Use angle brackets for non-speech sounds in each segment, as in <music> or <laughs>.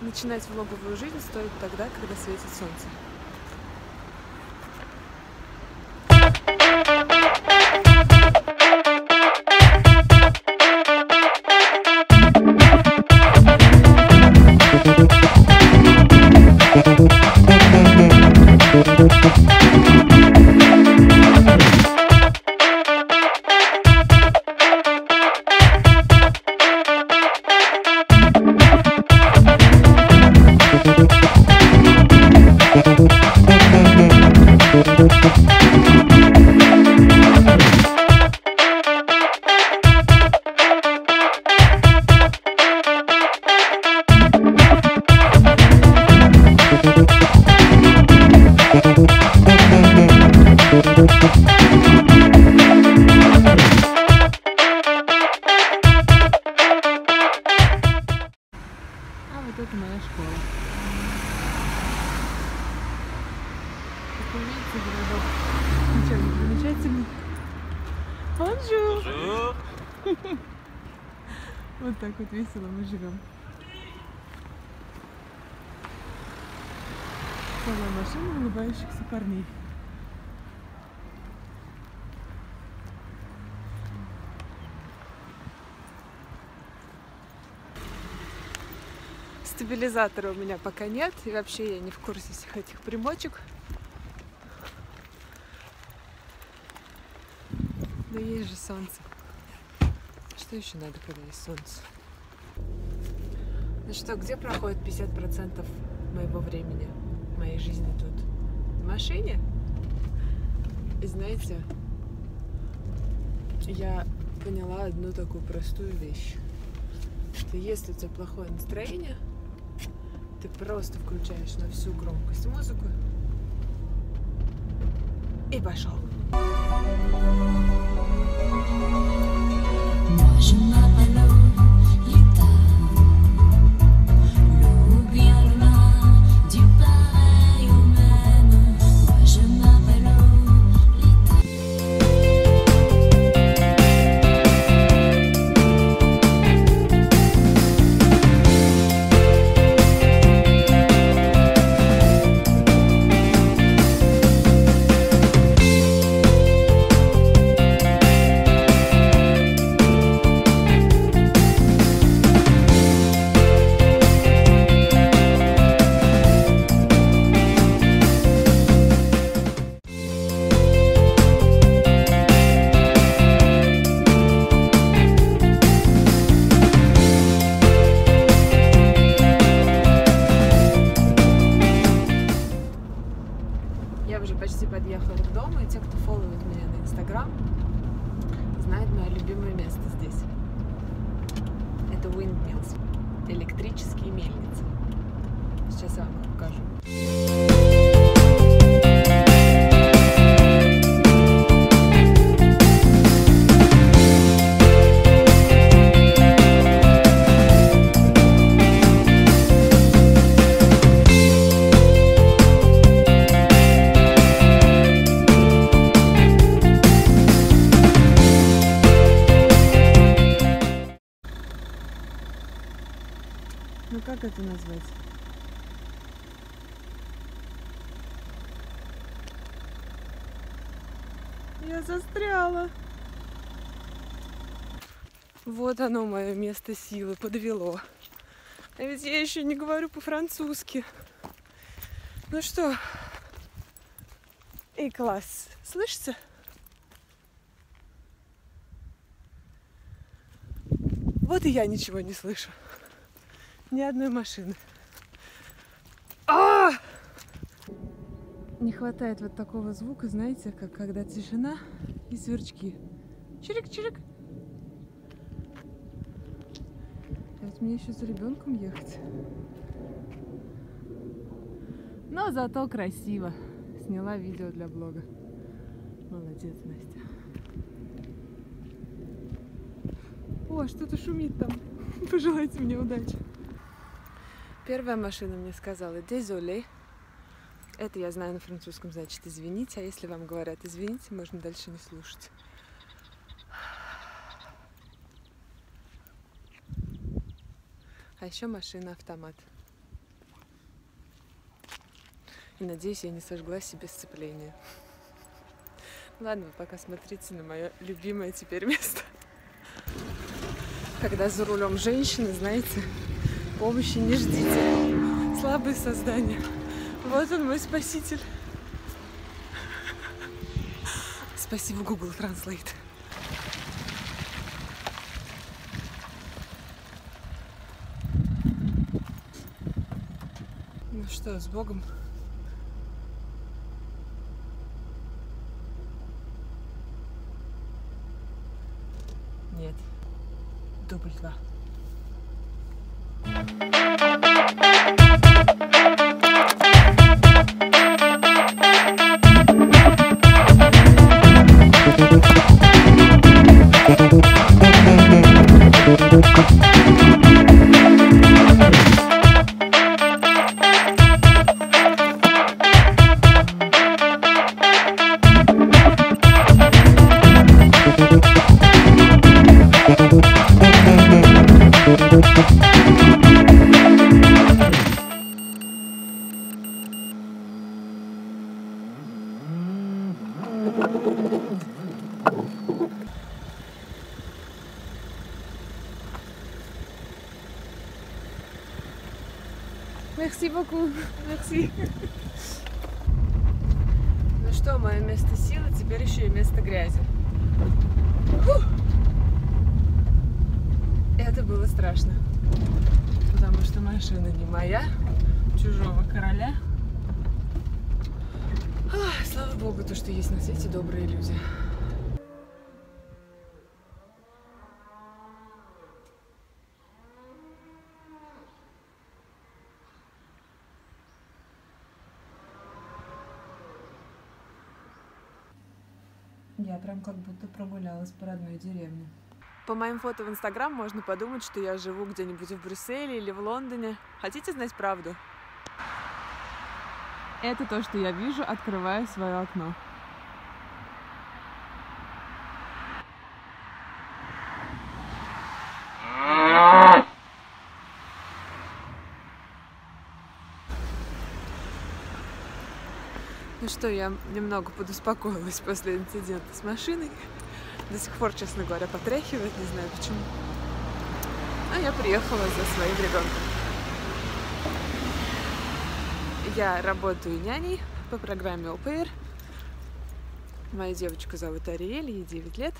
начинать влоговую жизнь стоит тогда, когда светит солнце. Вот так вот весело мы живем. Целая машина улыбающихся парней. Стабилизатора у меня пока нет, и вообще я не в курсе всех этих примочек. Но есть же солнце. Что еще надо, когда есть солнце? Ну что, где проходит 50% моего времени, моей жизни тут? В машине? И знаете, я поняла одну такую простую вещь. Что если у тебя плохое настроение, ты просто включаешь на всю громкость музыку и пошел. Nós de Сейчас я вам покажу. Ну как это назвать? Застряла. Вот оно, мое место силы, подвело. А ведь я еще не говорю по-французски. Ну что? Эй, класс, слышите? Вот и я ничего не слышу. Ни одной машины. А! Не хватает вот такого звука, знаете, как когда тишина и сверчки. Чирик-чирик. А ведь мне еще за ребенком ехать. Но зато красиво. Сняла видео для блога. Молодец, Настя. О, что-то шумит там. <laughs> Пожелайте мне удачи. Первая машина мне сказала «Désolé». Это я знаю на французском, значит «извините». А если вам говорят «извините», можно дальше не слушать. А еще машина автомат. И надеюсь, я не сожгла себе сцепление. Ладно, вы пока смотрите на мое любимое теперь место. Когда за рулем женщины, знаете, помощи не ждите. Слабые создания. Вот он, мой спаситель. Спасибо Google Translate. Ну что, с Богом. Нет. Дубль два. Merci beaucoup. Merci. Ну что, мое место силы, теперь еще и место грязи. Фух. Это было страшно. Потому что машина не моя, чужого короля. Ах, слава богу, то, что есть на свете добрые люди. Я прям как будто прогулялась по родной деревне. По моим фото в Инстаграм можно подумать, что я живу где-нибудь в Брюсселе или в Лондоне. Хотите знать правду? Это то, что я вижу, открывая свое окно. Что, я немного подуспокоилась после инцидента с машиной. До сих пор, честно говоря, потряхивает, не знаю почему. А я приехала за своим ребенком. Я работаю няней по программе ОПР. Моя девочка зовут Ариэль, ей 9 лет.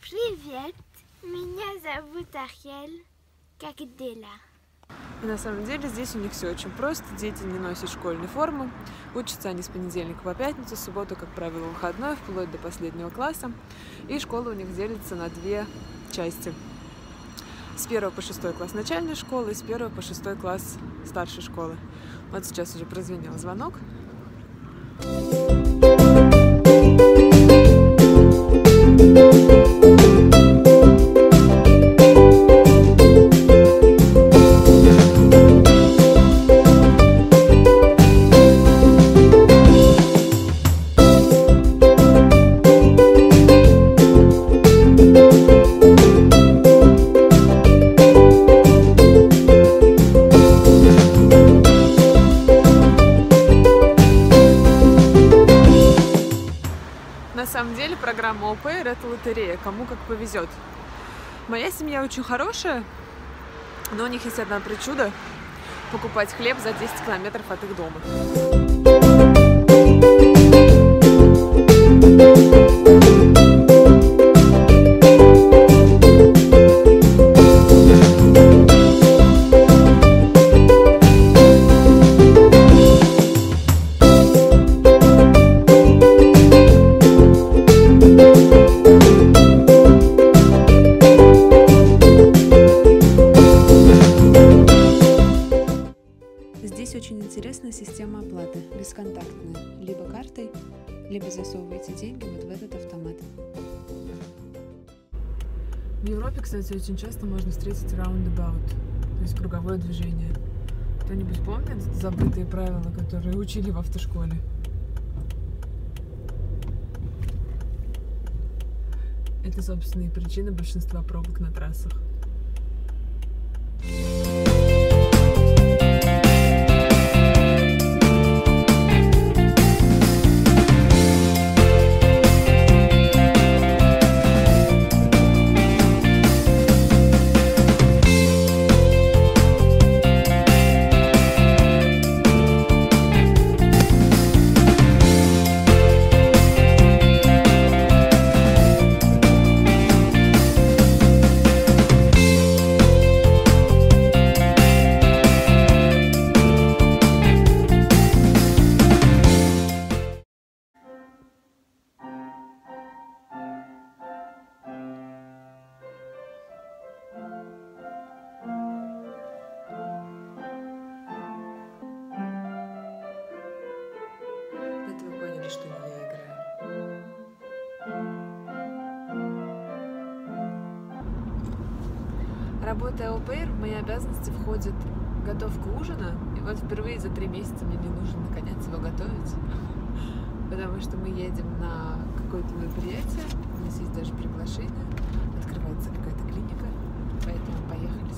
Привет, меня зовут Ариэль Кагдела. И на самом деле здесь у них все очень просто. Дети не носят школьной формы. Учатся они с понедельника по пятницу, субботу, как правило, выходной, вплоть до последнего класса. И школа у них делится на две части. С 1 по 6 класс начальной школы и с 1 по 6 класс старшей школы. Вот сейчас уже прозвенел звонок. На самом деле программа ОПР это лотерея, кому как повезет. Моя семья очень хорошая, но у них есть одна причуда покупать хлеб за 10 километров от их дома. Засовываете деньги вот в этот автомат. В Европе, кстати, очень часто можно встретить roundabout, то есть круговое движение. Кто-нибудь помнит забытые правила, которые учили в автошколе? Это, собственно, и причина большинства пробок на трассах. поняли, что я играю. Работая ОПР, в мои обязанности входит готовка ужина. И вот впервые за три месяца мне не нужно наконец его готовить. <laughs> Потому что мы едем на какое-то мероприятие. У нас есть даже приглашение. Открывается какая-то клиника. Поэтому поехали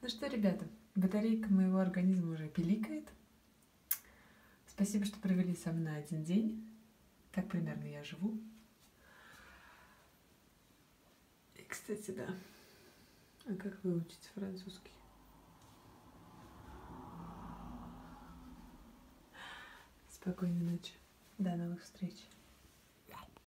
Ну что, ребята, батарейка моего организма уже пиликает. Спасибо, что провели со мной один день. Так примерно я живу. И, кстати, да. А как вы учите французский? Спокойной ночи. До новых встреч.